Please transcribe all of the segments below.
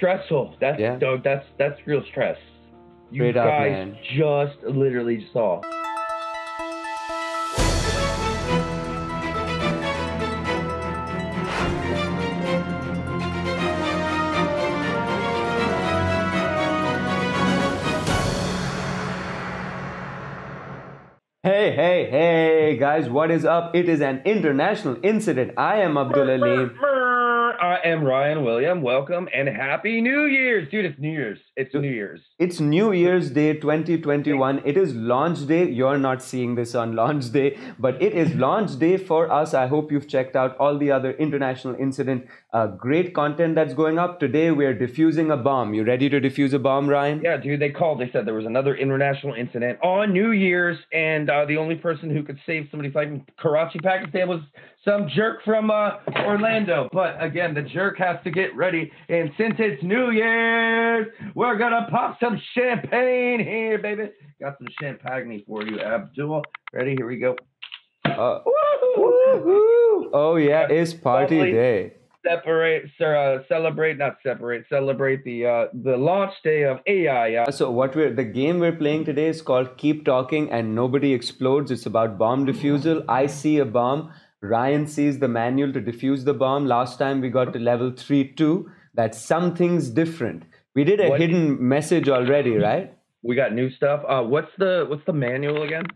stressful. That's Yeah. dog, that's that's real stress. You Straight guys man. just literally saw. Hey, hey, hey, guys, what is up? It is an international incident. I am Abdul Aleem. I am Ryan William. Welcome and happy New Year's, dude. It's New Year's. It's New Year's. It's New Year's Day 2021. It is launch day. You're not seeing this on launch day, but it is launch day for us. I hope you've checked out all the other international incident, uh, great content that's going up. Today, we're diffusing a bomb. You ready to defuse a bomb, Ryan? Yeah, dude. They called. They said there was another international incident on New Year's, and uh, the only person who could save somebody fighting Karachi, Pakistan, was some jerk from uh, Orlando. But again, the jerk has to get ready. And since it's New Year's, we're gonna pop some champagne here, baby. Got some champagne for you, Abdul. Ready? Here we go. Uh, Woo! woohoo! Oh, yeah, it's party Lovely. day. Separate, sir, uh, celebrate, not separate, celebrate the uh, the launch day of AI. Uh, So what we're the game we're playing today is called Keep Talking and Nobody Explodes. It's about bomb defusal. I see a bomb. Ryan sees the manual to defuse the bomb. Last time we got to level three two. That something's different. We did a What- hidden message already, right? we got new stuff. Uh, what's the what's the manual again?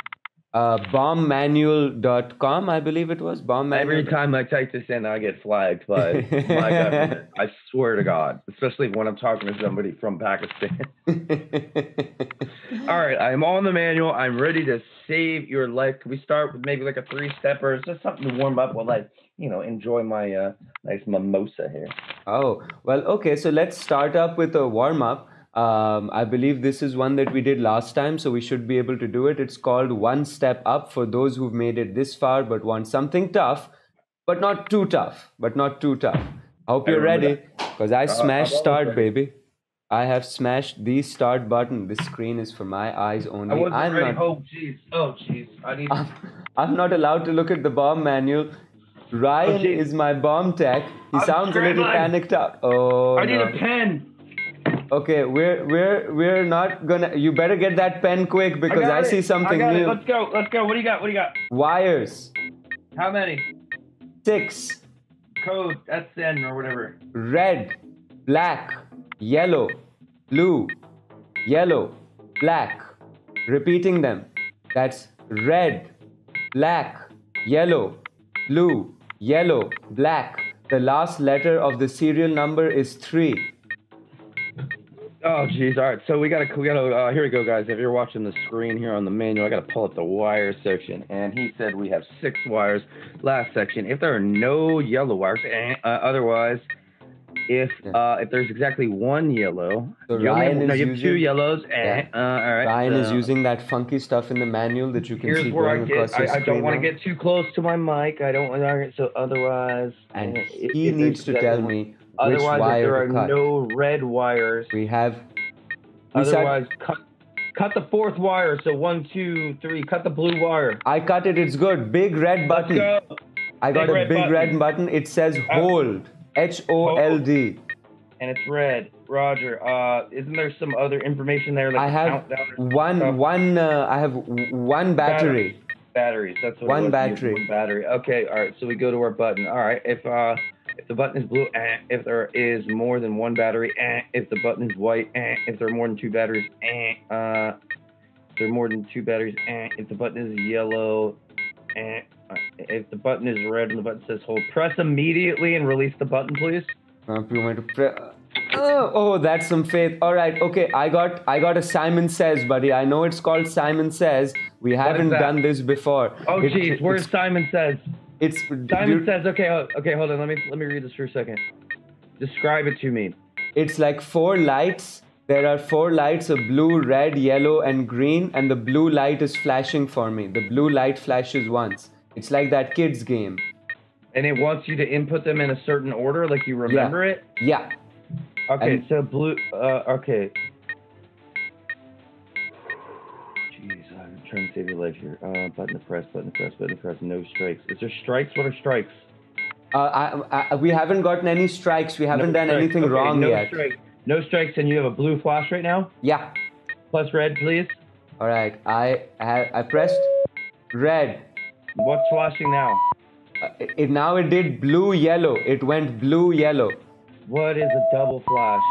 Uh, bombmanual.com, I believe it was. Bomb Every manual. time I type this in, I get flagged by my government. I swear to God, especially when I'm talking to somebody from Pakistan. All right, I'm on the manual. I'm ready to save your life. Can we start with maybe like a three stepper? It's just something to warm up while I, you know, enjoy my uh, nice mimosa here. Oh, well, okay. So let's start up with a warm up. Um, I believe this is one that we did last time, so we should be able to do it. It's called One Step Up for those who've made it this far but want something tough, but not too tough, but not too tough. I hope I you're ready because I smashed start, baby. I have smashed the start button. This screen is for my eyes I only. I'm ready. not. Oh, jeez. Oh, jeez. I need. I'm, I'm not allowed to look at the bomb manual. Ryan geez. is my bomb tech. He I'm sounds a little panicked out. Oh, I need no. a pen. Okay, we're we're we're not gonna. You better get that pen quick because got I, see something I new. It. Let's go. Let's go. What do you got? What do you got? Wires How many? six, Code SN or whatever. red, black, yellow, blue, yellow, black. Repeating them. That's red, black, yellow, blue, yellow, black. The last letter of the serial number is three. Oh, geez. All right. So we gotta, we gotta. Uh, here we go, guys. If you're watching the screen here on the manual, I gotta pull up the wire section. And he said we have six wires. Last section. If there are no yellow wires, uh, otherwise, if uh, if there's exactly one yellow, So you Ryan have, no, you have two yellows. Yeah. uh, all right. Ryan is using that funky stuff in the manual that you can Here's see where I going get. across your I, I don't want to get too close to my mic. I don't want to. So otherwise, and if- he needs to exactly tell me Otherwise, if there are cut. no red wires, we have. We said, Otherwise, cut cut the fourth wire. So one, two, three. Cut the blue wire. I cut it. It's good. Big red button. I got Big a red big button. Red button. It says hold. H O L D. And it's red. Roger. Uh, isn't there some other information there? Like I have one one. Uh, I have one battery. batteries. That's what it One battery. One battery. Okay. All right. So we go to our button. All right. If uh, if the button is blue, eh. if there is more than one battery, eh. if the button is white, eh. if there are more than two batteries, eh. uh, if there are more than two batteries, eh. if the button is yellow, eh. uh, if the button is red and the button says hold, press immediately and release the button, please. You want to pre- oh, oh, that's some faith. All right, okay. I got, I got a Simon Says, buddy. I know it's called Simon Says. We haven't done this before. Oh, jeez. Where's Simon says? It's Simon says. Okay. ho- Okay. Hold on. Let me let me read this for a second. Describe it to me. It's like four lights. There are four lights of blue, red, yellow, and green, and the blue light is flashing for me. The blue light flashes once. It's like that kids game. And it wants you to input them in a certain order, like you remember it. Yeah. Okay, And- so blue. Uh, okay. Jeez, I'm trying to save your life here. Uh, button to press, button to press, button to press. No strikes. Is there strikes? What are strikes? Uh, I, I, we haven't gotten any strikes. We haven't No done strikes. anything Okay, wrong no yet. strike. No strikes, and you have a blue flash right now. Yeah. Plus red, please. All right. I have I pressed red. What's flashing now? Uh, it, it now it did blue yellow. It went blue yellow. What is a double flash?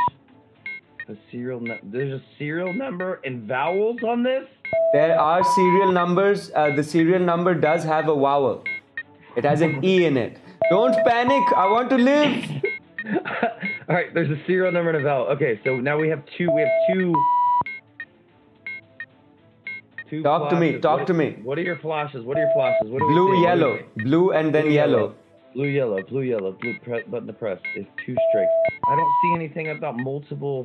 A serial. There's a serial number and vowels on this. There are serial numbers. Uh, the serial number does have a vowel. It has an E in it. Don't panic. I want to live. All right, there's a serial number and a vowel. Okay, so now we have two. We have two. two Talk to me, talk What- to me. What are your flashes? What are your flashes? What we Blue, see? What do we yellow. Blue and then Blue, yellow. Blue, yellow, blue, yellow, blue pre- button to press. It's two strikes. I don't see anything about multiple,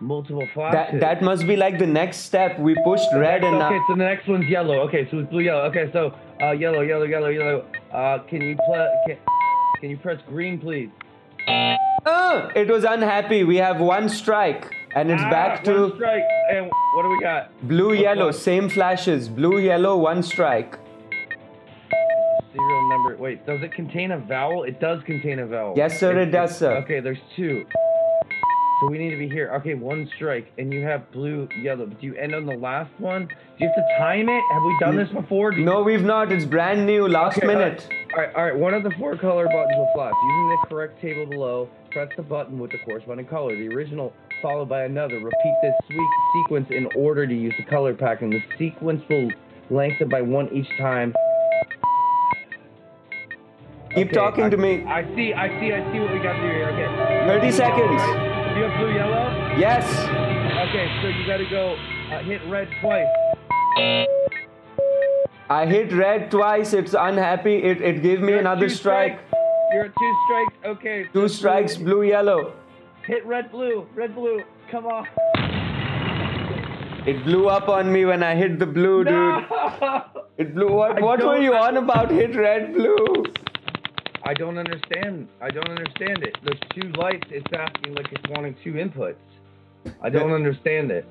multiple. That that must be like the next step. We pushed red and okay, now. so the next one's yellow. Okay, so it's blue, yellow. Okay, so uh, yellow, yellow, yellow, yellow. Uh, can you pl- can, can you press green, please? Uh, it was unhappy. We have one strike and it's Ah, back one to strike. And what do we got? blue yellow. Same flashes. Blue yellow. One strike. Serial number. Wait, does it contain a vowel? It does contain a vowel. Yes, sir, it does, sir. Okay, there's two. So we need to be here. Okay, one strike, and you have blue, yellow. But do you end on the last one? Do you have to time it? Have we done this before? You- No, we've not. It's brand new. Last Okay, minute. All right, all right. One of the four color buttons will flash. Using the correct table below, press the button with the corresponding color. The original followed by another. Repeat this sweet sequence in order to use the color pack, and The sequence will lengthen by one each time. Keep Okay, talking I- to me. I see, I see, I see what we got to do here. Okay. 30 have blue, seconds. Do you have blue, yellow? Yes. Okay, so you got to go uh, hit red twice. I hit red twice. It's unhappy. It it gave me You're another strike. strikes. You're at two strikes. Okay. Two strikes. Blue yellow. Hit red, blue, red, blue. Come on. It blew up on me when I hit the blue, dude. It blew. What I what were you on about? Hit red, blue. I don't understand. I don't understand it. There's two lights. It's asking like it's wanting two inputs. I don't understand it.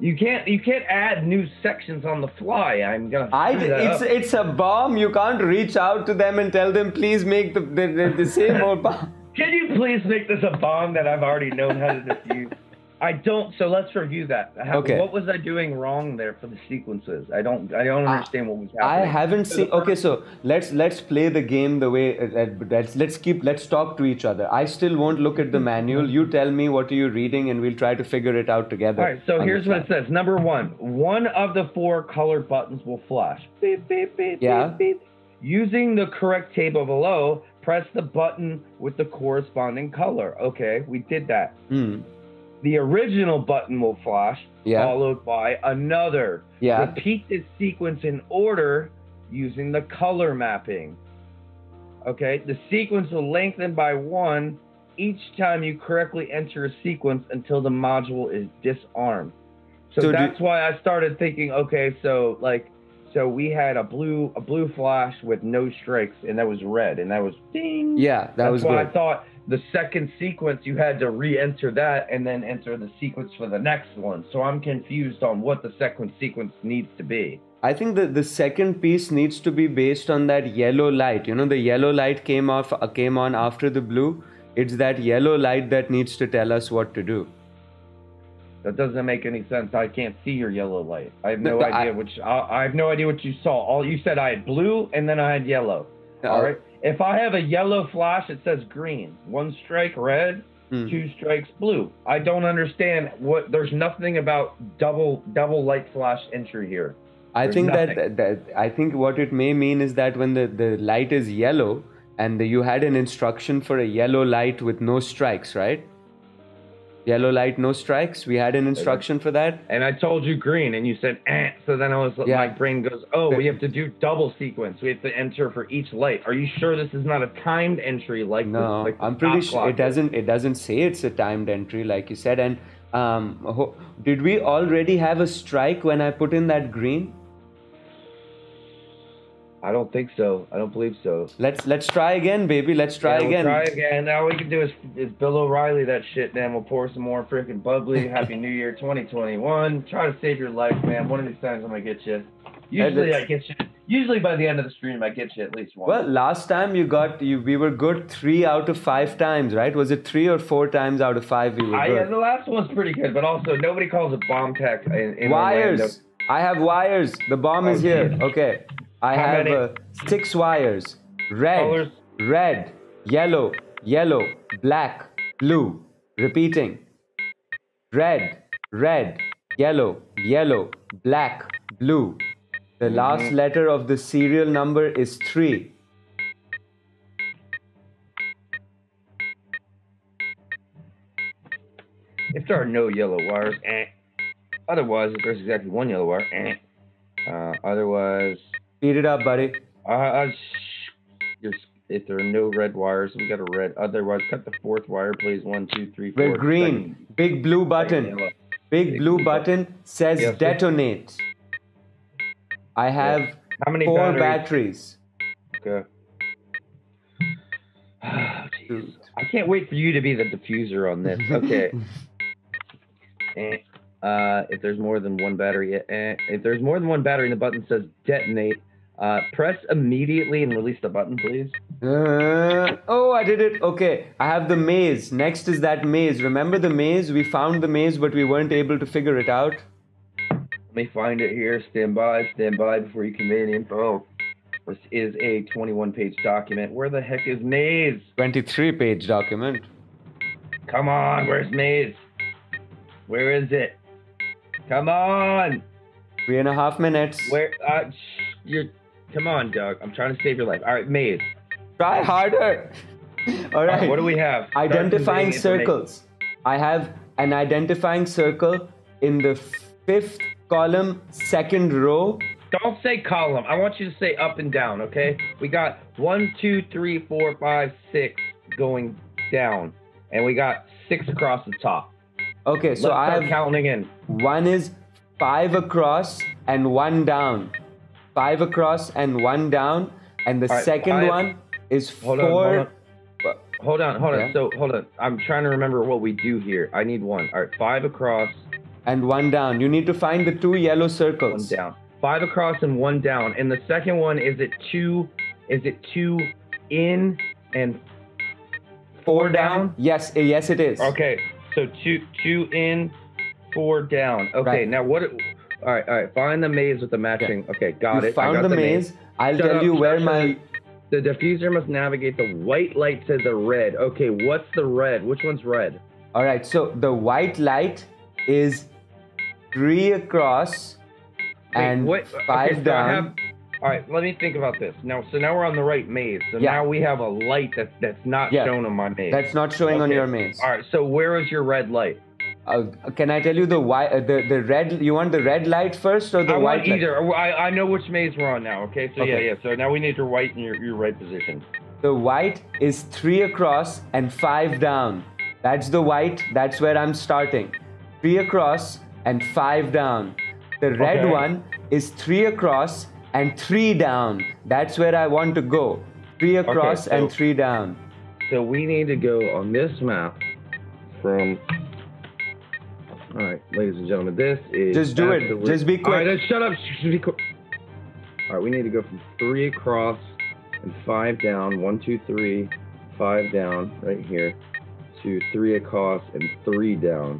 You can't. You can't add new sections on the fly. I'm gonna. I it's up. it's a bomb. You can't reach out to them and tell them please make the the, the, the same old bomb. Can you please make this a bomb that I've already known how to defuse? I don't. So let's review that. How, Okay. What was I doing wrong there for the sequences? I don't. I don't understand what was happening. I haven't So seen. Okay, so let's let's play the game the way. Uh, uh, let's let's keep let's talk to each other. I still won't look at the manual. You tell me what are you reading, and we'll try to figure it out together. All right, so here's what it says. Number one, one of the four colored buttons will flash. Beep, beep, beep, Yeah. beep, beep. Using the correct table below, press the button with the corresponding color. Okay, we did that. Hmm. The original button will flash, Yeah. followed by another. Yeah. Repeat this sequence in order using the color mapping. Okay, the sequence will lengthen by one each time you correctly enter a sequence until the module is disarmed. So, So do- that's why I started thinking, okay, so like, so we had a blue a blue flash with no strikes, and that was red, and that was ding. Yeah, that that's was why good. I thought the second sequence you had to re-enter that and then enter the sequence for the next one. So I'm confused on what the second sequence needs to be. I think that the second piece needs to be based on that yellow light. You know, the yellow light came off uh, came on after the blue. It's that yellow light that needs to tell us what to do. That doesn't make any sense. I can't see your yellow light. I have No, no but I- idea which. I, I have no idea what you saw. All you said I had blue and then I had yellow. Uh, All right. If I have a yellow flash, it says green. One strike red, Hmm. two strikes blue. I don't understand what. There's nothing about double double light flash entry here. I think that, that I think what it may mean is that when the, the light is yellow and the, you had an instruction for a yellow light with no strikes, right? Yellow light, no strikes. We had an instruction for that. And I told you green, and you said eh. So then I was Yeah. my brain goes, oh, we have to do double sequence. We have to enter for each light. Are you sure this is not a timed entry like the, No, like I'm pretty sure it doesn't. It doesn't say it's a timed entry, like you said. And um, ho- did we already have a strike when I put in that green? I don't think so. I don't believe so. Let's let's try again, baby. Let's try Yeah, we'll again. Try again. All we can do is, is Bill O'Reilly that shit, man. We'll pour some more freaking bubbly. Happy New Year 2021. Try to save your life, man. One of these times I'm gonna get you. Usually I get you. Usually by the end of the stream, I get you at least one. Well, last time you got you we were good three out of five times, right? Was it three or four times out of five we were I, yeah, the last one's pretty good, but also nobody calls it bomb tech in, in wires. Orlando. I have wires. The bomb is Oh, here. geez. Okay. I How have uh, six wires. Red, red, yellow, yellow, black, blue. Repeating. Red, red, yellow, yellow, black, blue. The last Mm-hmm. letter of the serial number is 3. If there are no yellow wires, eh. Otherwise, if there's exactly one yellow wire, eh. Uh, otherwise, Speed it up, buddy. uh, uh, you're, if there are no red wires, we got a red. Otherwise, cut the fourth wire, please. One, two, three, four. We're green. Big blue button. Big Big blue blue button says Yes, sir. detonate. I have How many four batteries? batteries. Okay. Oh. I can't wait for you to be the diffuser on this. Okay. Eh. Uh, if there's more than one battery, eh. if there's more than one battery and the button says detonate, uh, press immediately and release the button, please. Uh, oh, I did it. Okay, I have the maze. Next is that maze. Remember the maze? We found the maze, but we weren't able to figure it out. Let me find it here. Stand by, stand by before you convey any info. This is a 21 page document. Where the heck is Maze? 23 page document. Come on, where's Maze? Where is it? Come on! Three and a half minutes. Where? Uh, sh- you're. Come on, Doug. I'm trying to save your life. All right, Maze. Try harder. All All right. right, what do we have? Identifying circles. I have an identifying circle in the fifth column, second row. Don't say column. I want you to say up and down, okay? We got one, two, three, four, five, six going down, and we got six across the top. Okay, Let's so I start have counting in. One is five across and one down. Five across and one down. And the right, second five- one is Hold on, four. hold on. Hold on, hold on. Yeah. So hold on. I'm trying to remember what we do here. I need one. All right, five across, and one down. You need to find the two yellow circles. one down. Five across and one down. And the second one is it two? Is it two in and four down? Yes, eh, yes, it is. Okay, so two two in, four down. Okay, Right. now what? All right, all right. Find the maze with the matching. Okay, got you it. I found got the, maze. I'll Shut tell up, you where my. The diffuser must navigate the white light to the red. Okay, what's the red? Which one's red? All right, so the white light is three across Wait, and what- five okay, so down. have- all right, let me think about this. Now, so now we're on the right maze. So Yeah. now we have a light that that's not Yeah. shown on my maze. That's not showing on your maze. All right, so where is your red light? Uh, can I tell you the white, uh, the the red? You want the red light first or the I white want light? either. I, I know which maze we're on now. Okay, so Okay. yeah, yeah. So now we need your white and your, your red position. The white is three across and five down. That's the white. That's where I'm starting. Three across and five down. The red Okay. one is three across and three down. That's where I want to go. Three across so- and three down. So we need to go on this map from. All right, ladies and gentlemen, this is. Just do it. Just be All right, quick. shut up. Be quick. All right, we need to go from three across and five down. One, two, three, five down, right here, to three across and three down,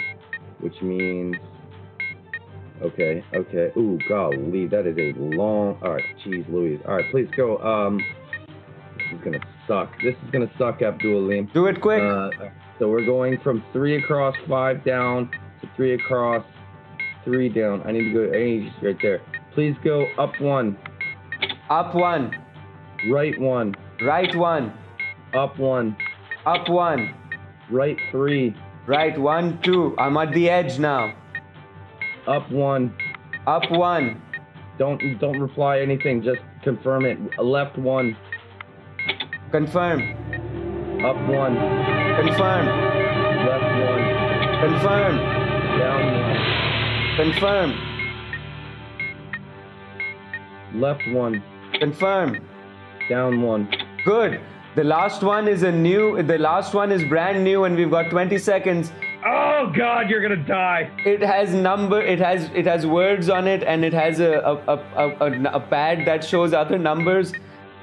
which means. Okay, okay. Ooh, golly, that is a long. All right, jeez, Louise. All right, please go. Um, this is gonna suck. This is gonna suck, Abdul Aleem. Do it quick. Uh, so we're going from three across, five down, three across, three down. I need to go. I need right there. Please go up one, up one, right one, right one, up one, up one, right three, right one, two. I'm at the edge now. up one. Up one, Don't don't reply anything. Just confirm it. Left one, confirm, up one, confirm, left one, confirm, down one, confirm, left one, confirm. down one. Good. The last one is a new, the last one is brand new, and we've got 20 seconds. Oh God, you're gonna die. It has number. It has it has words on it, and it has a a, a, a, a, a pad that shows other numbers.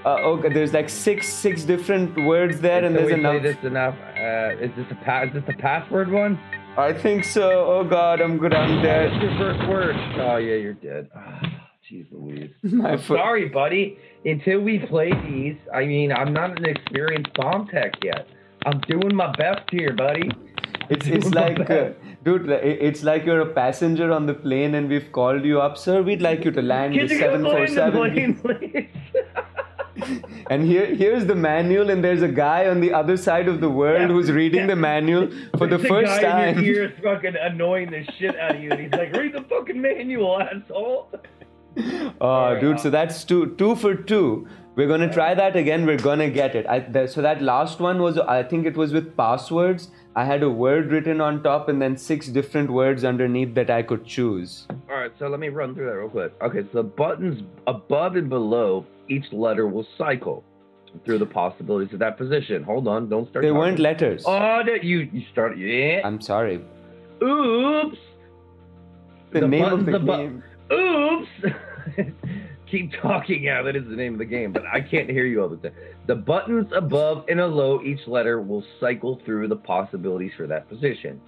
Uh, okay, there's like six six different words there, and So there's a this enough. Uh, is this a pa- is this the password one? I think so. Oh God, I'm good. I'm What's dead. your first word? Oh yeah, you're dead. Ah, Jeez Louise. My foot. sorry, buddy. Until we play these, I mean, I'm not an experienced bomb tech yet. I'm doing my best here, buddy. It's it's like, uh, dude, it's like you're a passenger on the plane, and we've called you up, sir. We'd like you to land the Can you go seven four land the seven. And here here's the manual, and there's a guy on the other side of the world Yeah, who's reading yeah. the manual for the There's first guy in time. your ear is fucking annoying the shit out of you, and he's like, "Read the fucking manual, asshole." Oh, Alright, dude, uh, so that's two two for two. We're gonna try that again. We're gonna get it. I, the, so that last one was, I think it was with passwords. I had a word written on top and then six different words underneath that I could choose. All right, so let me run through that real quick. Okay, so the buttons above and below each letter will cycle through the possibilities of that position. Hold on, don't start. They talking. weren't letters. Oh, that you you started. Yeah. I'm sorry. Oops. The, The name of the abo- game. Oops. Keep talking. Yeah, that is the name of the game, but I can't hear you all the time. The buttons above and below each letter will cycle through the possibilities for that position.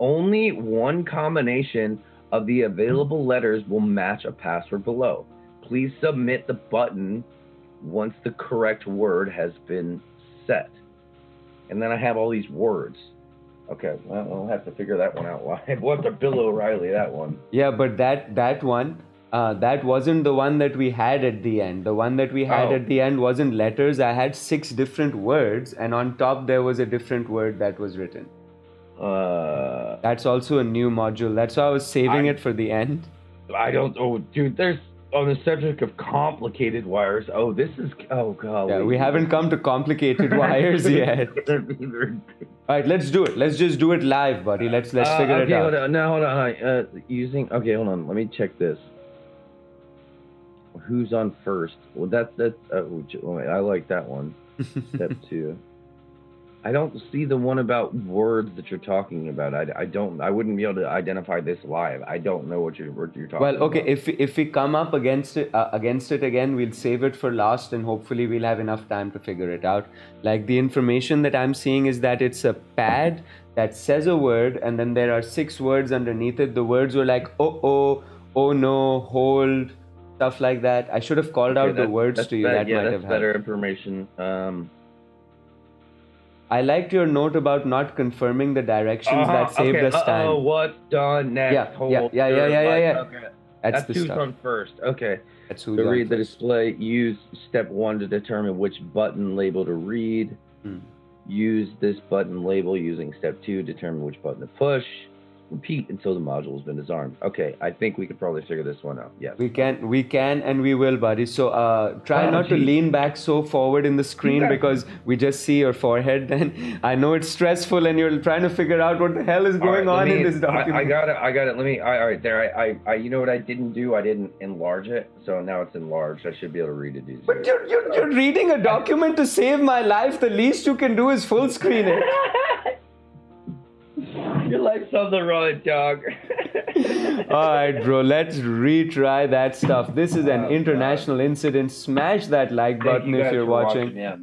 Only one combination of the available letters will match a password below. Please submit the button once the correct word has been set. And then I have all these words. Okay, well, I'll have to figure that one out live. What's a Bill O'Reilly, that one? Yeah, but that that one, uh, that wasn't the one that we had at the end. The one that we had Oh. at the end wasn't letters. I had six different words, and on top there was a different word that was written. Uh, That's also a new module. That's why I was saving I- it for the end. I don't. Oh, dude, there's on the subject of complicated wires. Oh, this is. Oh god. Yeah, we haven't come to complicated wires yet. All right, let's do it. Let's just do it live, buddy. Let's let's Uh, figure okay, it out. hold on. No, hold on. Uh, using. Okay, hold on. Let me check this. Who's on first? Well, that's that's. Uh, wait, I like that one. Step two. I don't see the one about words that you're talking about. I, I don't. I wouldn't be able to identify this live. I don't know what you're what you're talking. Well, okay. about. If we- if we come up against it uh, against it again, we'll save it for last, and hopefully we'll have enough time to figure it out. Like the information that I'm seeing is that it's a pad that says a word, and then there are six words underneath it. The words were like oh oh oh no hold stuff like that. I should have called Okay, out the words to you. that yeah, might that's have helped. better information. Um, I liked your note about not confirming the directions uh-huh, that saved okay, us time. Uh-oh, what's done next? Yeah, yeah, yeah, yeah, yeah, yeah, yeah. Okay. That's, That's who's on first. Okay. That's who's To read the display, use step one to determine which button label to read. Hmm. Use this button label using step two, to determine which button to push. Repeat until the module has been disarmed. Okay, I think we could probably figure this one out. Yes. We can, we can, and we will, buddy. So uh, try Oh, not to lean back so forward in the screen Yeah. because we just see your forehead. Then I know it's stressful, and you're trying to figure out what the hell is going right, let on in this document. I, I got it. I got it. Let me. I, all right, there. I, I, I. You know what I didn't do? I didn't enlarge it. So now it's enlarged. I should be able to read it easier. but you're, you're, you're reading a document to save my life. The least you can do is full screen it. Your life's on the run, dog. All right, bro. Let's retry that stuff. This is an Oh, international incident. Smash that like button you if you're watching. Yeah,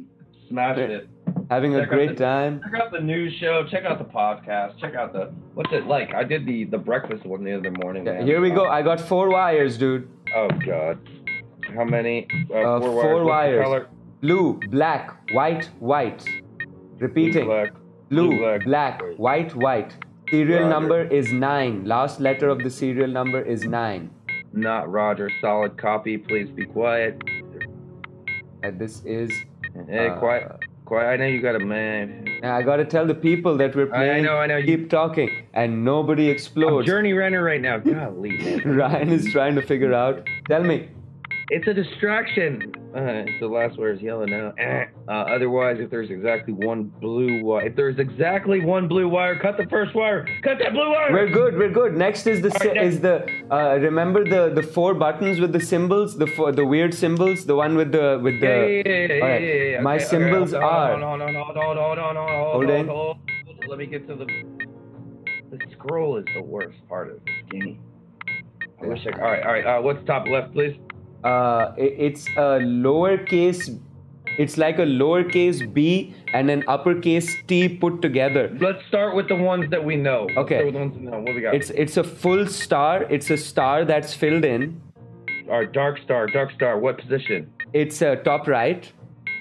smash it. Having a Check out great the- time. Check out the news show. Check out the podcast. Check out the what's it like? I did the the breakfast one the other morning. Yeah, man. here we go. I got four wires, dude. Oh God. How many? Uh, four, four wires. Wires. Blue, black, white, white. Repeating. Black. Blue, black, black, white. white, white. Serial Roger. number is 9. Last letter of the serial number is 9. Not Roger. Solid copy. Please be quiet. And this is. Hey, Uh, quiet. Quiet. I know you got a man. I gotta tell the people that we're playing. I know, I know, you- Keep talking. And nobody I'm explodes. Journey Renner right now. Golly. Ryan is trying to figure out. Tell me. It's a distraction. Uh, so the last word is yellow now. Eh. Uh, otherwise, if there's exactly one blue wire, if there's exactly one blue wire, cut the first wire. Cut that blue wire. We're good. We're good. Next is the right, si- next. is the uh, remember the the four buttons with the symbols, the four, the weird symbols, the one with the with the. yeah, yeah, yeah, yeah, All right. yeah, yeah, yeah. My Okay, symbols are. Hold on, hold on, hold on, hold on, hold on, Hold hold in. on, hold on. Let me get to the the scroll is the worst part of this game. I wish I. All right, all right. Uh, what's top left, please? Uh, it's a lowercase. It's like a lowercase b and an uppercase t put together. Let's start with the ones that we know. Let's Okay. start with the ones we know. What we got? It's it's a full star. It's a star that's filled in. Right, dark star. Dark star. What position? It's uh, top right.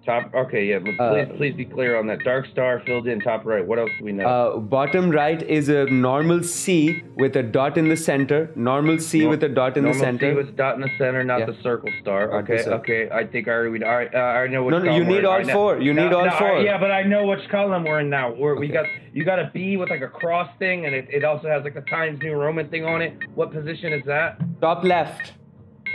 Top. Okay, yeah. Uh, Please, please be clear on that. Dark star filled in top right. What else do we know? Uh, bottom right is a normal C with a dot in the center. Normal C with a dot in the Normal center. C with a dot in the center, not Yeah. the circle star. Not Okay, okay. I think I already. All right, uh, I know which No, no, you need all right now. four. You need No, all no, four. yeah, but I know which column we're in now. We're, We got you got a B with like a cross thing, and it, it also has like a Times New Roman thing on it. What position is that? Top left.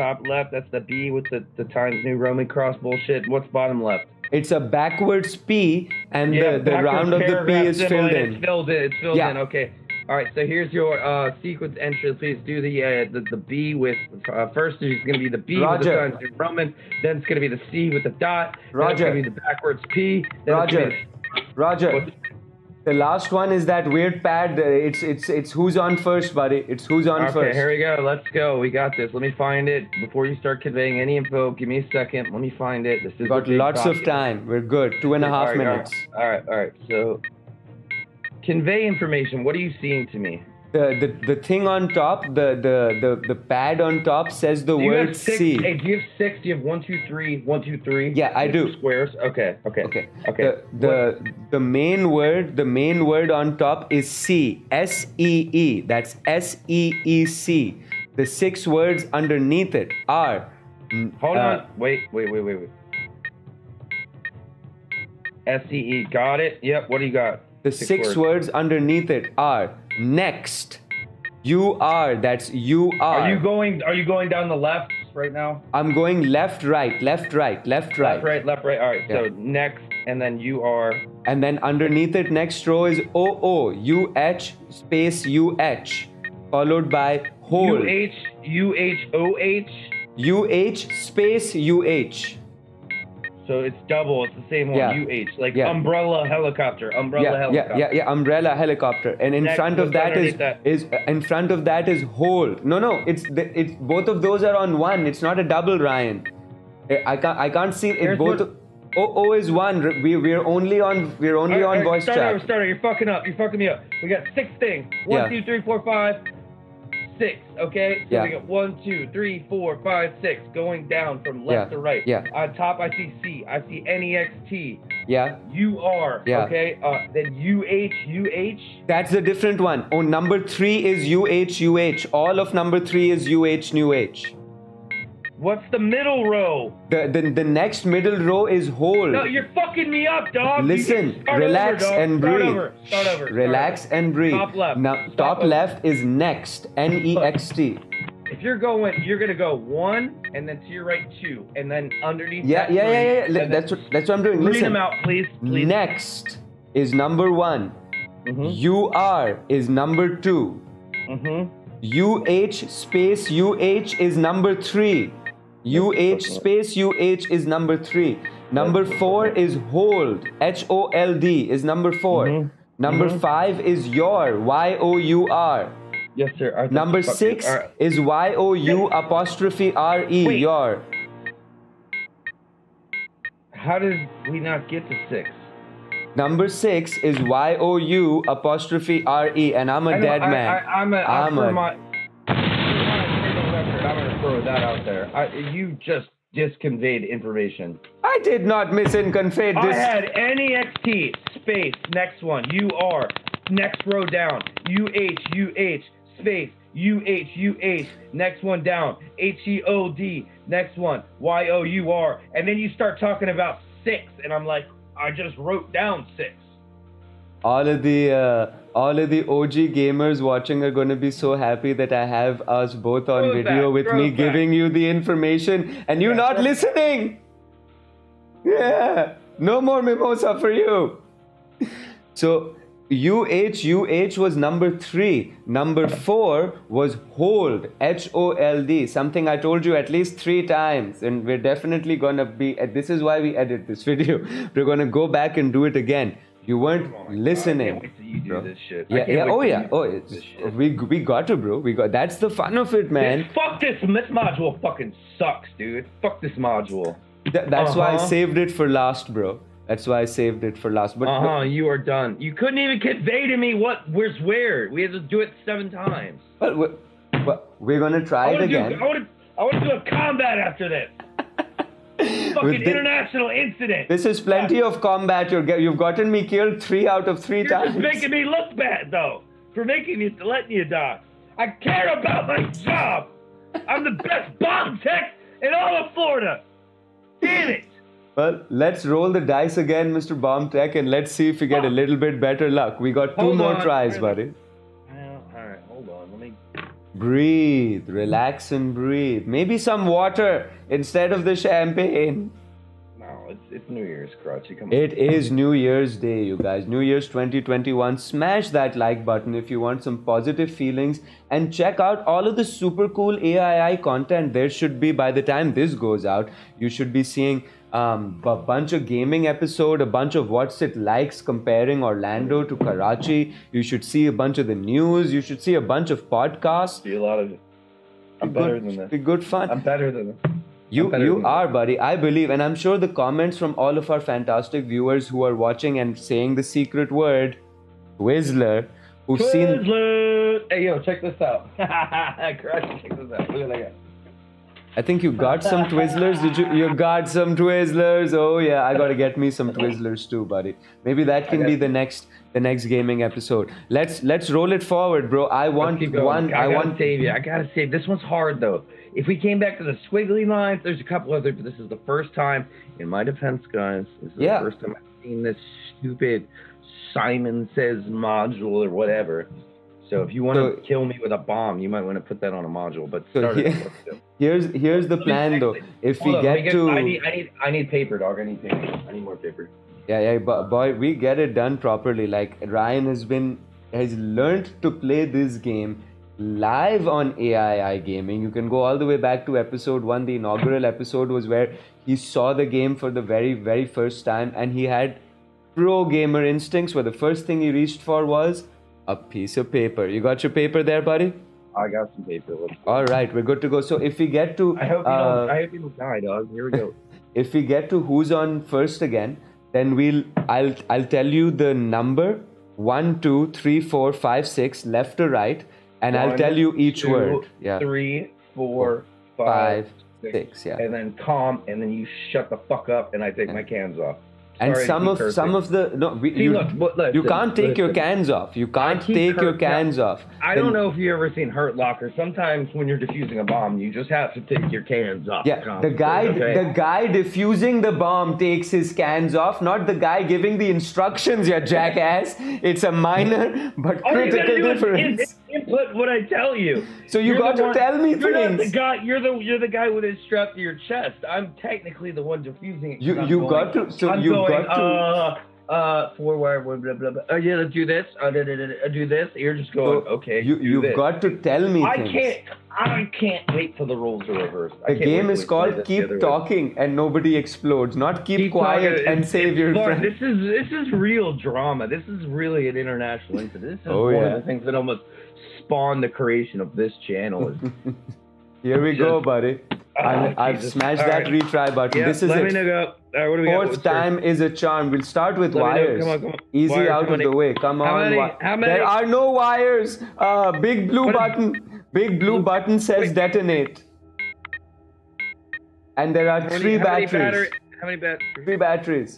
Top left. That's the B with the, the Times New Roman cross bullshit. What's bottom left? It's a backwards P, and the, the round of the P is filled in. It's filled in. It's filled Yeah. in. Okay. All right. So here's your uh, sequence entry. Please do the uh, the, the B with uh, first. It's going to be the B with the Times New Roman. Then it's going to be the C with the dot. Roger. Then it's going to be the backwards P. Then it's gonna Roger. Roger. The last one is that weird pad. uh, It's it's it's who's on first, buddy. It's who's on Okay, first. here we go. Let's go. We got this. Let me find it. Before you start conveying any info, give me a second. Let me find it. This is got lots of time. We're good. Two and a half All right, all right, minutes. All right, all right. So, convey information. What are you seeing to me? The, the the thing on top, the the the, the pad on top says the you word six? C. Hey, do you have six? Do you have one, two, three, one, two, three? Yeah, I do. Squares. Okay. Okay. Okay. Okay. The the the main word, the main word on top is C. S E E. That's S E E C. The six words underneath it are. mm, Hold uh, on. Wait. Wait. Wait. Wait. Wait. S E E. Got it. Yep. What do you got? The six, words. underneath it are next. You are. That's you are. Are you going? Are you going down the left right now? I'm going left, right, left, right, left, right. Left, right, left, right. All right. So next, and then you are. And then underneath it, next row is O O U H space U H, followed by whole U H U H O H. U H space U H. So it's double. It's the same one. Yeah. U H. Like Yeah. umbrella helicopter. Umbrella Yeah, yeah, helicopter. yeah, yeah. Umbrella helicopter, and in Next, front of that is that? is in front of that is whole. No, no, it's the, it's both of those are on one. It's not a double, Ryan. I I can't I can't see it. Both. O O is one. We we're only on we're only right, on right, voice start chat. over, start over. You're fucking up. You're fucking me up. We got six things. One, Yeah. two, three, four, five, six. Okay. So Yeah. we got one, two, three, four, five, six. Going down from left Yeah. to right. Yeah. On top, I see C. I see N E X T. Yeah. U R. Yeah. Okay. Uh, then U H U H. That's a different one. Oh, number three is UHUH. All of number three is UH New H. What's the middle row? The, the, the next middle row is whole. No, you're fucking me up, dog. Listen, relax over, dog. and start breathe. Over. Start over. Start Relax over. and breathe. Top left. Now, top over. left is next. N E X T. If you're going, you're gonna go one, and then to your right two, and then underneath. Yeah, that yeah, yeah, three, yeah. and yeah. That's what that's what I'm doing. Read Listen. them out, please. Please. Next is number one. Mhm. U R is number two. Mhm. U H space U H is number three. U H space U H is number three. Number four is hold. H O L D is number 4 Mhm. Number five is your. Y O U R. Yes, sir. Think- Number six. Is Y O U apostrophe R E. Wait. Your. How did we not get to six? Number six is Y O U apostrophe R E. And I'm a dead man. I, I'm a. I'm a- my. for my record, I'm gonna throw that out there. I, you just disconveyed information. I did not I this. had NEXT space next one U R next row down U H U H space U H U H next one down H E O D next one Y O U R and then you start talking about six and I'm like I just wrote down six. All of the uh, all of the OG gamers watching are going to be so happy that I have us both on Throw video back, with throw me back. giving you the information and you Yeah, not listening. Yeah, no more mimosa for you. So UHUH was number three. Number four was hold. H O L D. Something I told you at least three times, and we're definitely gonna be. This is why we edit this video. We're gonna go back and do it again. You weren't Oh my God, I listening. can't wait till you bro. this shit. I Yeah, yeah. Oh yeah. Oh, it's, we we got to, bro. We got. That's the fun of it, man. This- fuck this. This module fucking sucks, dude. Fuck this module. Th- that's why I Uh-huh. saved it for last, bro. That's why I saved it for last. But, Uh huh. You are done. You couldn't even convey to me what where's where. We had to do it seven times. but, but, but we're gonna try I it do. again. I want to. I want to do a combat after this. Fucking international incident. This is plenty of combat. You're, you've gotten me killed three out of 3 You're times. just making me look bad though for making me letting you die. I care about my job. I'm the best bomb tech in all of Florida. Damn it. Well, let's roll the dice again, Mr. Bomb Tech, and let's see if we get a oh. little bit better luck. We got two Hold more on. tries, buddy. Breathe, relax, and breathe. Maybe some water instead of the champagne. No, it's it's New Year's, Crutchy. Come on. It is New Year's Day, you guys. New Year's 2021. Smash that like button if you want some positive feelings and check out all of the super cool AII content. There should be, by the time this goes out, you should be seeing um, a bunch of gaming episode, a bunch of what's it likes comparing Orlando to Karachi. You should see a bunch of the news. You should see a bunch of podcasts. See a lot of. I'm Be better good- than that. Be good fun. I'm better than this. You you are, buddy. I believe, and I'm sure the comments from all of our fantastic viewers who are watching and saying the secret word, Twizzler, who've seen. Twizzler! Hey, yo, check this out. Crutchy, check this out. Look at that. I think you got some Twizzlers. Did you? You got some Twizzlers. Oh yeah, I gotta get me some Twizzlers too, buddy. Maybe that can be the next the next gaming episode. Let's let's roll it forward, bro. I want one. I, I want. save you. I gotta save. This one's hard though. If we came back to the squiggly lines, there's a couple other, but this is the first time, in my defense, guys. This is Yeah. the first time I've seen this stupid Simon Says module or whatever. So if you want So- to kill me with a bomb, you might want to put that on a module. But So here- Let's do it. Here's here's the plan though. If we Hold let me get to I need, I need, I need paper, dog. I need paper. I need more paper. Yeah, yeah, but boy, we get it done properly. Like Ryan has been has learned to play this game live on AII Gaming. You can go all the way back to episode one. The inaugural episode was where he saw the game for the very, very first time, and he had pro gamer instincts. Where the first thing he reached for was a piece of paper. You got your paper there, buddy? I got some paper. All right, we're good to go. So if we get to, I hope you uh, don't. I hope you don't die, dog. Here we go. if we get to who's on first again, then we'll I'll I'll tell you the number one, two, three, four, five, six, left or right, and I'll tell you each two, word. Yeah, Three, four, five, five, six, six. Yeah. and then calm, and then you shut the fuck up, and I take my cans off. And Sorry some of cursing. some of the no, we, See, you, look, but listen, you can't take your cans off. You can't keep take your cur- cans off. I Then- don't know if you ever seen Hurt Locker. Sometimes when you're defusing a bomb, you just have to take your cans off. Yeah, the guy okay? the guy defusing the bomb takes his cans off, not the guy giving the instructions, you jackass. It's a minor but All you gotta critical is difference. In- input what I tell you. So you You're got to one- tell me You're not the guy. You're the you're the guy with it strapped to your chest. I'm technically the one defusing it. You- you got to- so you got to- Uh, uh, forward, blah blah blah. blah. Oh yeah, let's do this. Uh, da, da, da, do this. You're just going, so okay. You, you've this. got to tell me I things. can't. I can't wait till the roles are reversed. The game is called keep other way. talking and nobody explodes, not keep, Keep quiet talking. and It's- save it's your friend. This is this is real drama. This is really an international incident. This is Oh, one yeah. of the things that almost spawned the creation of this channel. Here we go, buddy. Oh, I've Jesus. smashed All that right. retry button. yeah, this is it. know. Go. All right, what do we? Fourth time is a charm. We'll start with Let wires. Come on, come on. Easy out of the way. Come how on. many- how many- There are no wires. Uh, big blue What is- button. Big blue button says Wait. detonate. And there are How many- three how many batteries. How many batteries? Three batteries.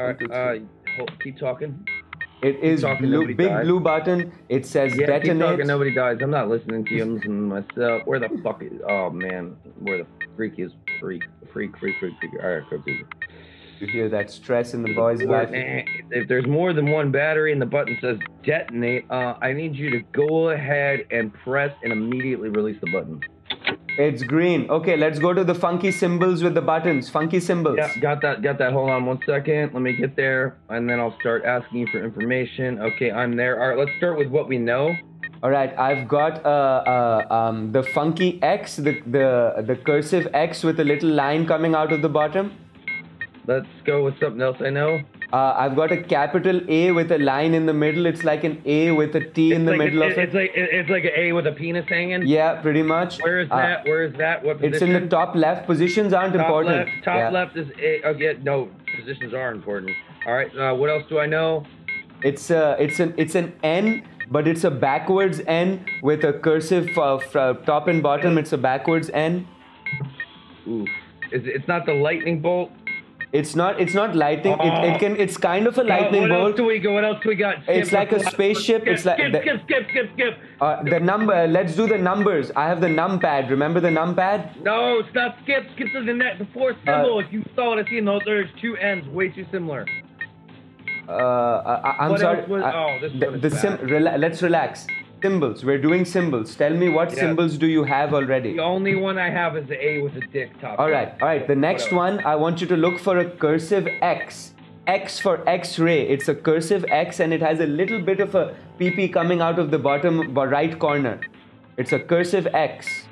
All right. Uh, keep talking. It is blue, big died. blue button. It says Yeah, keep talking. Nobody dies. I'm not listening to you. I'm listening to myself. Where the fuck is? Oh man, where the freak is? Freak, freak, freak, freak, freak. All right, go Google. You hear that stress in the boy's life. If there's more than one battery and the button says detonate, uh, I need you to go ahead and press and immediately release the button. It's green. Okay, let's go to the funky symbols with the buttons. Funky symbols. Yeah, got that, got that. Hold on one second. Let me get there, and then I'll start asking you for information. Okay, I'm there. All right, let's start with what we know. All right, I've got uh, uh, um, the funky X, the, the the cursive X with a little line coming out of the bottom. Let's go with something else I know. Uh, I've got a capital A with a line in the middle. It's like an A with a T in the like, middle it, of it. It's like it's like an A with a penis hanging. yeah, pretty much. Where is Uh, that? Where is that? What position? It's in the top left. Positions aren't top important. left. Top Yeah. left is A. Oh, yeah, no, positions are important. All right. Uh, what else do I know? It's a, it's an, it's an N, but it's a backwards N with a cursive uh, top and bottom. It's a backwards N. It, it's not the lightning bolt? It's not, it's not lightning. It, Oh. it can, it's kind of a Uh, lightning what else do we go? What else do we got? It's like a spaceship, Skip, it's like skip, the- skip, skip, skip, skip. Uh, the number. Let's do the numbers. I have the numpad. Remember the numpad? No, it's not skip. Skip to the net. The fourth Uh, symbol. if you saw it, I seen those. There's two ends, way too similar. Uh, I, I'm What sorry. was- I- oh, this the, the sim, rela- let's relax. Symbols. We're doing symbols. Tell me what Yeah. symbols do you have already? The only one I have is the A with a dick top. All right, all right. The next What one, I want you to look for a cursive X. X for X-ray. It's a cursive X, and it has a little bit of a PP coming out of the bottom right corner. It's a cursive X.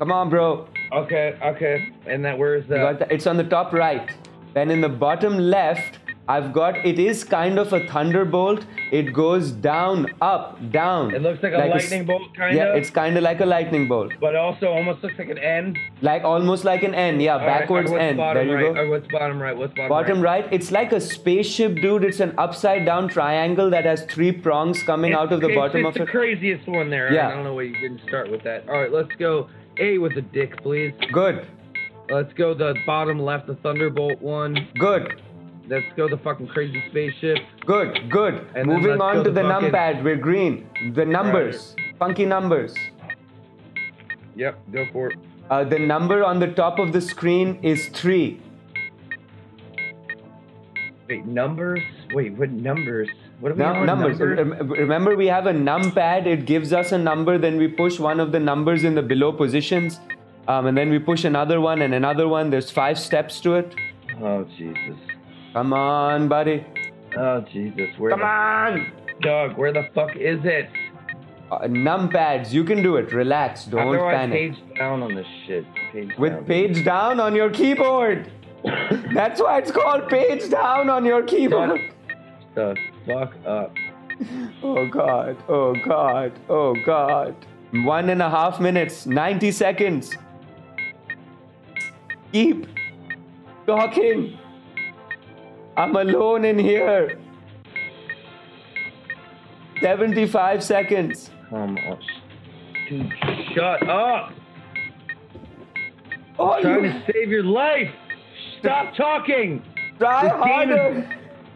Come on, bro. Okay, okay. And that where is that? that? It's on the top right. Then in the bottom left, I've got. It is kind of a thunderbolt. It goes down, up, down. It looks like a lightning bolt, kinda. Yeah, it's kind of like a lightning bolt. But also almost looks like an N. Like almost like an N. Yeah, All right, backwards what's N. There Bottom you right? go. Or what's bottom right? What's bottom, Bottom right? right, it's like a spaceship, dude. It's an upside down triangle that has three prongs coming out of the It's- bottom it's of it. It's the craziest one there. Yeah. I don't know why you didn't start with that. All right, let's go A with a dick, please. Good, Let's go the bottom left, the thunderbolt one. good, Let's go the fucking crazy spaceship. good, good. And Moving on to the the fucking- numpad. We're green. The numbers, funky numbers. Yep, go for it. Uh, the number on the top of the screen is three. Wait, numbers? Wait, what numbers? What are we Now, on? numbers. Remember, we have a numpad. It gives us a number. Then we push one of the numbers in the below positions, um, and then we push another one and another one. There's five steps to it. Oh Jesus. Come on, buddy. Oh Jesus. Where Come the, on. Doug, where the fuck is it? Uh, numpads, you can do it. Relax. Don't do I panic. page down on this shit? Page down. With page down on your keyboard. That's why it's called page down on your keyboard. the fuck up. Oh god. Oh god. Oh god. One and a half minutes. 90 seconds. Keep talking. I'm alone in here. 75 seconds. Oh, Come on. Dude, shut up. Oh, trying you to save your life. Stop talking. try This game is-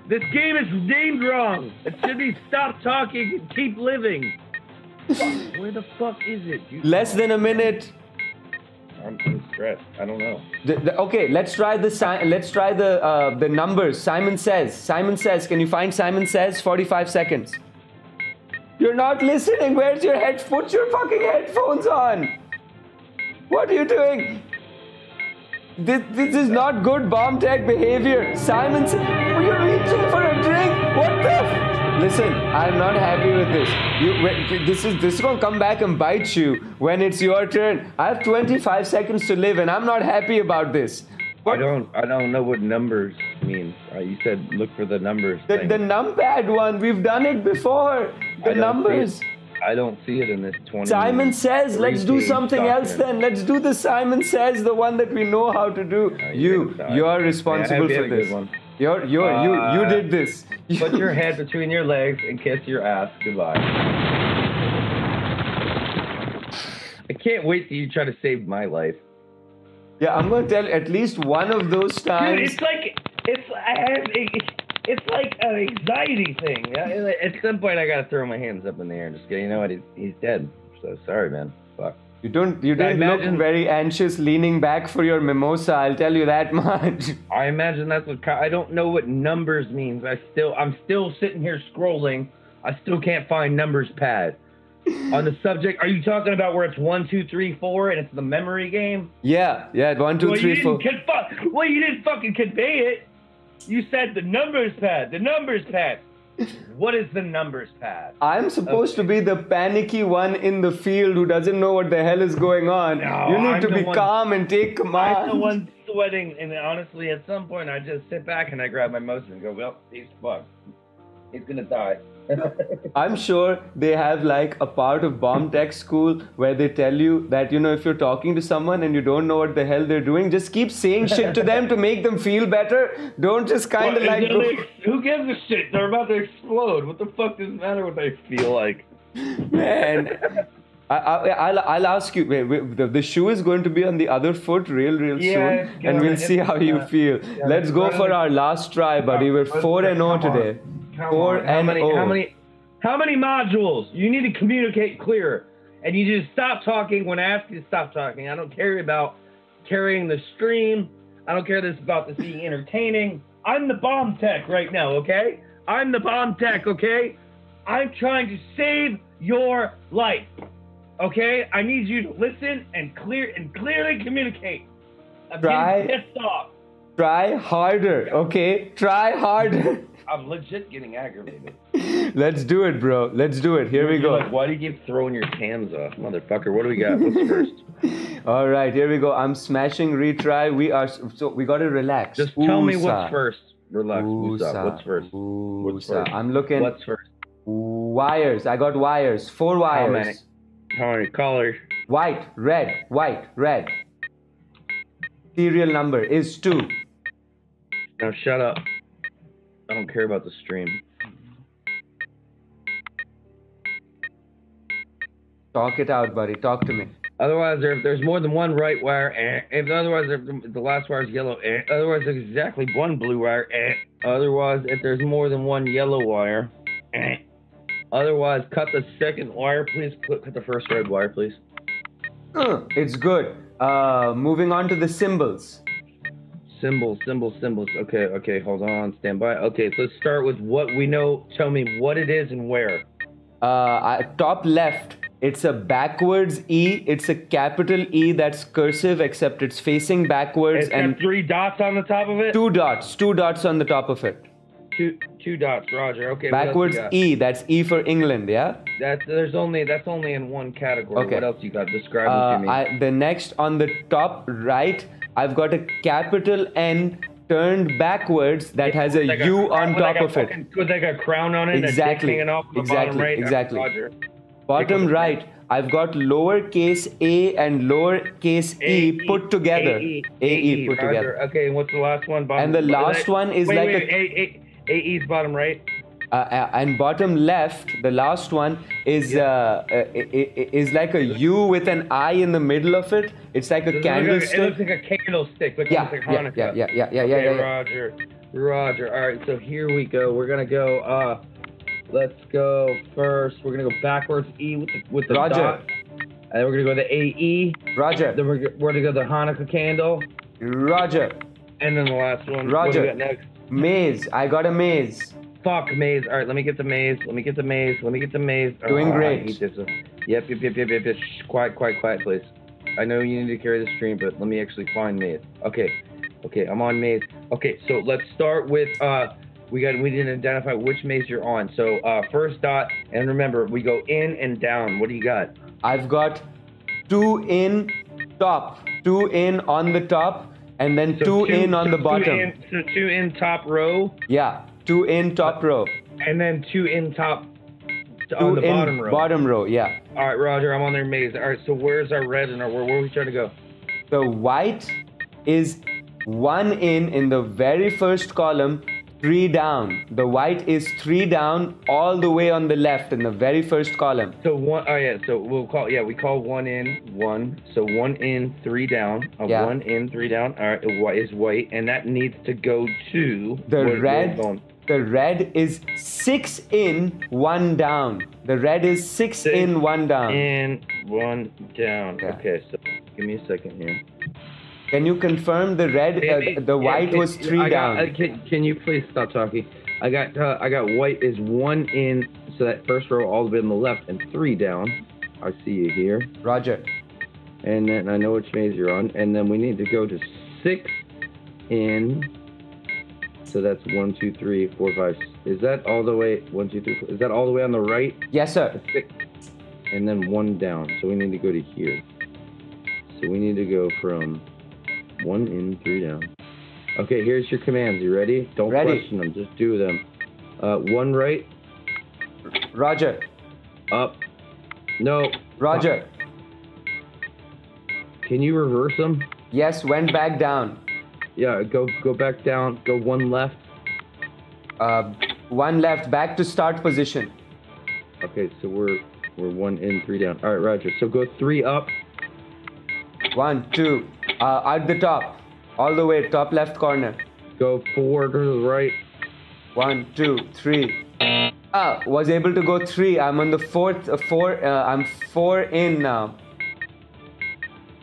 This game is named wrong. It should be stop talking and keep living. Where the fuck is it? You- Less than a minute. I'm, stressed. I don't know. The- the- okay, let's try the let's try the uh, the numbers. Simon says. Simon says. Can you find Simon says? Forty-five seconds. You're not listening. Where's your head? Put your fucking headphones on. What are you doing? This, this is not good bomb tech behavior. Simon says, Listen, I'm not happy with this. You, this is this is gonna come back and bite you when it's your turn. I have 25 seconds to live, and I'm not happy about this. I don't. I don't know what numbers mean. Uh, you said look for the numbers. The, thing. the numpad one, we've done it before. The I numbers. I don't see it in this twenty. Simon says, let's do something else then. Let's do the Simon says, the one that we know how to do. Uh, You, yeah, you are responsible had for this. You're, you're, you, you Uh, did this. Put your head between your legs and kiss your ass goodbye. I can't wait till you try to save my life. Yeah, I'm gonna tell at least one of those times. Dude, it's like it's I have it's like an anxiety thing. At some point, I gotta throw my hands up in the air and just go. You know what? He's, he's dead. So sorry, man. You don't, you I didn't look very anxious, leaning back for your mimosa. I'll tell you that much. I imagine that's what I don't know what numbers means. I still I'm still sitting here scrolling. I still can't find numbers pad. On the subject, are you talking about where it's one, two, three, four, and it's the memory game? Yeah, yeah. One, two, well, three, you four. didn't confu- well, you didn't fucking convey it. You said the numbers pad, the numbers pad. What is the numbers pad? I'm supposed to be the panicky one in the field who doesn't know what the hell is going on. No, you need I'm to be one- calm and take command. I'm the one sweating, and honestly, at some point, I just sit back and I grab my Moses and go, "Well, he's fucked. He's gonna die." I'm sure they have like a part of bomb tech school where they tell you that you know if you're talking to someone and you don't know what the hell they're doing, just keep saying shit to them to make them feel better. Don't just kind of like. who gives a shit? They're about to explode. What the fuck does it matter what they feel like? Man, I, I, I'll, I'll ask you. Wait, wait, the, the shoe is going to be on the other foot real, real Yeah, soon, and we'll see how you feel. Let's go for our last try, buddy. We're four and zero on. today. Four and many? oh. How many? How many modules? You need to communicate clearer, and you just stop talking when I ask you to stop talking. I don't care about carrying the stream. I don't care this about this being entertaining. I'm the bomb tech right now, okay? I'm the bomb tech, okay? I'm trying to save your life. Okay? I need you to listen and clear and clearly communicate. I'm Try- getting pissed off. Try harder, okay? Try harder. I'm legit getting aggravated. Let's do it, bro. Let's do it. Here we You're go. like, Why do you keep throwing your cams off, motherfucker? What do we got? What's first? All right, here we go. I'm smashing retry. We are so we got to relax. Just tell me what's first. Relax. What's Oosa. up? What's first? What's first? I'm looking What's first? wires. I got wires. Four wires. How many colors? White, red, white, red. Serial number is two. Now shut up. I don't care about the stream. Talk it out, buddy. Talk to me. Otherwise, if there's more than one right wire, eh. if otherwise if the, the last wire is yellow, eh. otherwise there's exactly one blue wire, eh. otherwise if there's more than one yellow wire, eh. Otherwise cut the second wire, please. Cut the first red wire, please. Uh, it's good. Uh, moving on to the symbols. Symbols, symbols, symbols. Okay, okay, hold on, stand by. Okay, so let's start with what we know. Tell me what it is and where. Uh, top left, it's a backwards E. It's a capital E that's cursive, except it's facing backwards It's and three dots on the top of it. two dots. Two dots on the top of it. Two, two dots. Roger. Okay. what else you Backwards? E. That's E for England. Yeah. That's there's only that's only in one category. Okay. What else you got? Describe it Uh, to me. I, the next on the top right, I've got a capital N turned backwards that has a like U on top like a of it. With like a crown on it. a Exactly, hanging off the exactly, right. exactly. Roger. Bottom right, I've got lowercase a and lowercase e put together. AE, put Roger. together. Okay, what's the last one? Bottom, And the last one is wait, like wait, a- A, A, AE's bottom right. Uh, uh, and bottom left, the last one is uh, uh, i- is like a U with an I in the middle of it. It's like a It looks like- candlestick. It looks like a candlestick, like Yeah, like yeah, Hanukkah. yeah, yeah, yeah, yeah, yeah, Okay, yeah, yeah. Roger, Roger. All right, so here we go. We're gonna go. Uh, let's go first. We're gonna go backwards E with the with the Roger. dot, and then we're gonna go the AE. Roger, Then we're, we're gonna go the Hanukkah candle, Roger. and then the last one. What do Roger. we got next? Maze. I got a maze. Fuck maze. All right, let me get the maze. Let me get the maze. Let me get the maze. Doing Oh, I great. hate this one. Yep, yep, yep, yep, yep, yep. Shh, quiet, quiet, quiet, please. I know you need to carry the stream, but let me actually find maze. Okay, okay, I'm on maze. Okay, so let's start with uh, we got we didn't identify which maze you're on. So uh, first dot, and remember we go in and down. What do you got? I've got two in top, two in on the top, and then So two, in on so the two bottom. in- so two in top row, Yeah, two in top row, and then two in top two on the bottom row. bottom row. Yeah. All right, Roger, I'm on their maze. All right, so where's our red and our where, where are we trying to go? The white is one in in the very first column, three down. The white is three down all the way on the left in the very first column. So one, oh yeah, so we'll call, yeah, we call one in, one. So one in, three down. Uh, Yeah. One in, three down. All right, is white, and that needs to go to The red, the red is six in, one down. The red is six, Six in, one down. In, one down. Yeah. Okay, so give me a second here. Can you confirm the red, uh, the yeah, white can- was three got- down? uh, can, can you please stop talking? I got, uh, I got white is one in, so that first row all the way on the left, and three down. I see you here. Roger. and then I know which maze you're on, and then we need to go to six in. So that's one, two, three, four, five. Is that all the way? One, two, three, four. Is that all the way on the right? Yes, sir. Six, and then one down. So we need to go to here. So we need to go from one in, three down. Okay, here's your commands. You ready? Don't Ready. question them. Just do them. Uh, one right, Roger. up. No. Roger. Can you reverse them? Yes, went back down. Yeah. Go go back down. Go one left. Uh, one left, back to start position. Okay, so we're we're one in, three down. All right, Roger. So go three up. One, two, uh, at the top, all the way, top left corner. Go four to the right. One, two, three. Ah, was able to go three. I'm on the fourth, uh, four. Uh, I'm four in now.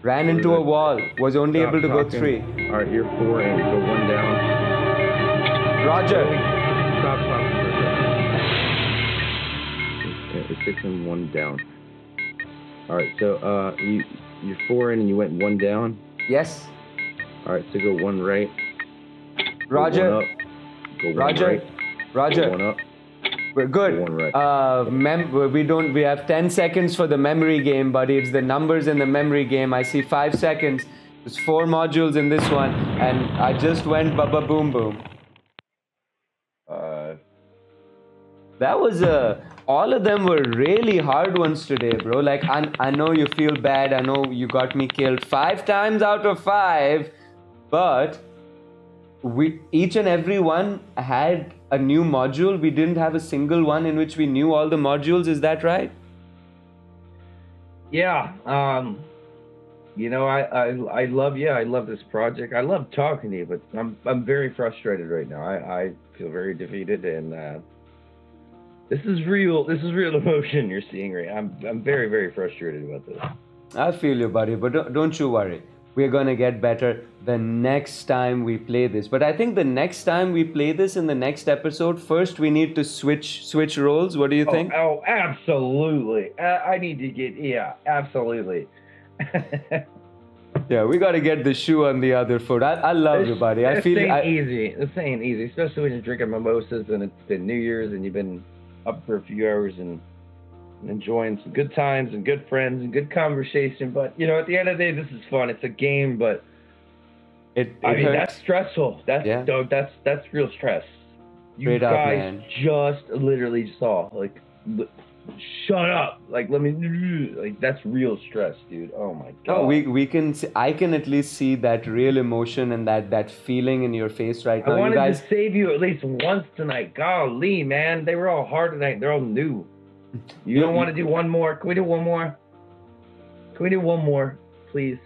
Ran into a wall. Was only Stop able to go three. All right, you're four in. Go one down. Roger. Stop talking for a second. Okay, it's six and one down. All right, so uh, you you're four in and you went one down. Yes. All right, so go one right. Go Roger. One up. Go one Roger. right. Go Roger. one up. We're good. One right. Uh, mem- we don't. We have 10 seconds for the memory game, buddy. It's the numbers in the memory game. I see five seconds. There's four modules in this one, and I just went baba boom boom. Uh, That was a. All of them were really hard ones today, bro. Like I, I know you feel bad. I know you got me killed five times out of five, but we each and every one had a new module. We didn't have a single one in which we knew all the modules. Is that right? yeah. Um, you know, I, I I love yeah, I love this project. I love talking to you, but I'm I'm very frustrated right now. I I feel very defeated, and uh, this is real. This is real emotion you're seeing right. I'm I'm very very frustrated about this. I feel you, buddy, but don't, don't you worry. We're gonna get better the next time we play this. But I think the next time we play this in the next episode, first we need to switch switch roles. What do you think? Oh, oh absolutely. Uh, I need to get yeah, absolutely. Yeah, we gotta get the shoe on the other foot. I, I love you, buddy. I this feel ain't I, easy. This ain't easy, especially when you're drinking mimosas and it's been New Year's and you've been up for a few hours and enjoying some good times and good friends and good conversation. But you know, at the end of the day, this is fun. It's a game, but it, it I mean hurts. that's stressful. That's Yeah. dog, that's that's real stress. You Straight guys man. just literally saw like li- shut up. Like let me like that's real stress, dude. Oh my god. No, we we can. See, I can at least see that real emotion and that that feeling in your face right I now. You wanted guys, to save you at least once tonight. Golly, man, they were all hard tonight. They're all new. You don't want to do one more? Can we do one more? Can we do one more, please?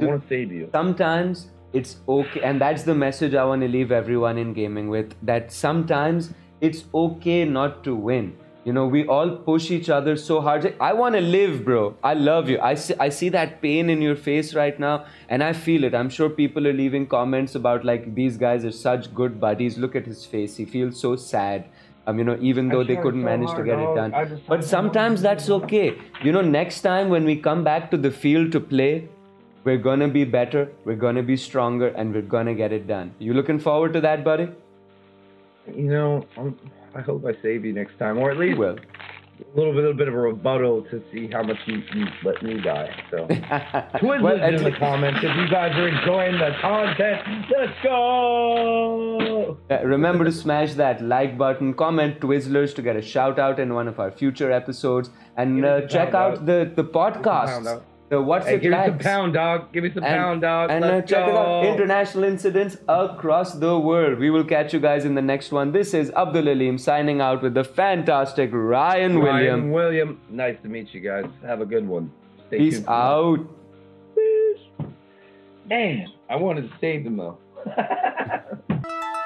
I want to save you. sometimes it's okay and that's the message i want to leave everyone in gaming with that sometimes it's okay not to win you know we all push each other so hard. I want to live bro. I love you. I see, I see that pain in your face right now and i feel it. I'm sure people are leaving comments about like these guys are such good buddies. Look at his face. He feels so sad. Um, you know even though they couldn't so manage to hard, get it done. But sometimes that's okay. You know next time when we come back to the field to play we're gonna be better, we're gonna be stronger, and we're gonna get it done. You looking forward to that, buddy? You know, I'm, I hope I save you next time, or at least will. a little bit, a bit of a rebuttal to see how much you, you let me die. So, Twizzlers Well, in the comments if you guys are enjoying the content. Let's go. Uh, Remember to smash that like button, comment Twizzlers to get a shout out in one of our future episodes, and uh, check out the the podcasts. The what's Hey, give me some pound, dog. Give me some and, pound, dog. and uh, Let's check it out international incidents across the world we will catch you guys in the next one this is abdul aleem signing out with the fantastic ryan, william Ryan William. Nice to meet you guys. Have a good one. Stay peace tuned out Peace. Man, I wanted to save them though.